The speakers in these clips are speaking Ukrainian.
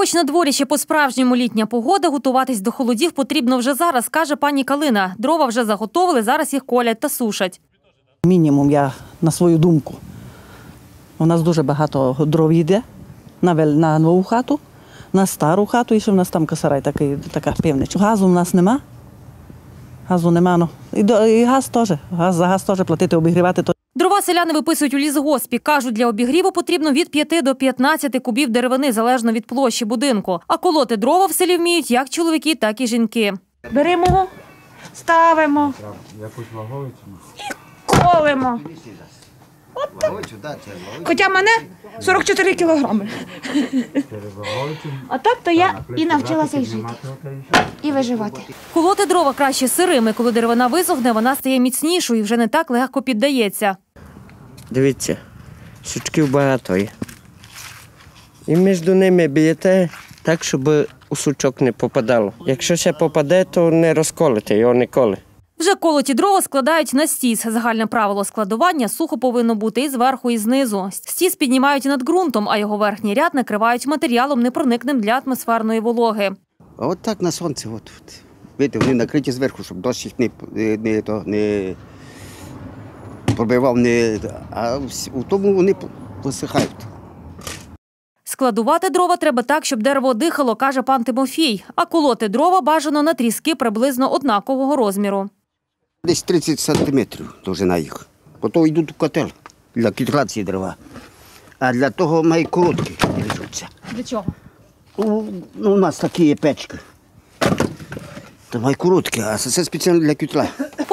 Хоч на дворі ще по-справжньому літня погода, готуватись до холодів потрібно вже зараз, каже пані Калина. Дрова вже заготовили, зараз їх колять та сушать. Мінімум, я на свою думку. У нас дуже багато дров йде на, нову хату, на стару хату, і ще в нас там косарай такий, така півнич. Газу в нас нема. Газу нема. Ну. І, і газ теж. Газ, за газ теж платити, обігрівати. Дрова селяни виписують у лісгоспі. Кажуть, для обігріву потрібно від 5 до 15 кубів деревини, залежно від площі будинку. А колоти дрова в селі вміють як чоловіки, так і жінки. Беремо, ставимо і колемо. Хоча мене 44 кілограми. А так то я і навчилася й жити, і виживати. Колоти дрова краще сирими. Коли деревина висохне, вона стає міцнішою і вже не так легко піддається. Дивіться, сучків багато є. І між ними б'єте так, щоб у сучок не попадало. Якщо ще попаде, то не розколите його ніколи. Вже колоті дрова складають на стіс. Загальне правило складування сухо повинно бути і зверху, і знизу. Стіс піднімають над ґрунтом, а його верхній ряд накривають матеріалом непроникним для атмосферної вологи. А от так на сонці, от, от. Видите, вони накриті зверху, щоб дощ їх не, не, не, не пробивав, не, а у тому вони посихають. Складувати дрова треба так, щоб дерево дихало, каже пан Тимофій. А колоти дрова бажано на тріски приблизно однакового розміру. Десь 30 сантиметрів довжина їх. Потім йдуть у котел для кітрації дерева. А для того має короткі ріжуться. Для чого? Ну, ну, у нас такі є печки. То має короткі, а це спеціально для кітла.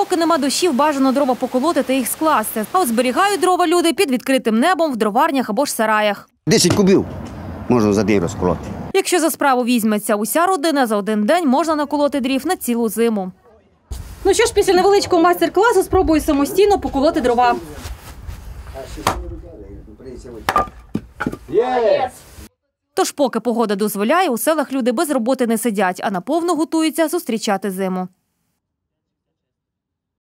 Поки нема дощів, бажано дрова поколоти та їх скласти. А от зберігають дрова люди під відкритим небом в дроварнях або ж сараях. 10 кубів можна за день розколоти. Якщо за справу візьметься уся родина, за один день можна наколоти дрів на цілу зиму. Ну що ж, після невеличкого майстер-класу спробую самостійно поколоти дрова. Тож, поки погода дозволяє, у селах люди без роботи не сидять, а наповно готуються зустрічати зиму.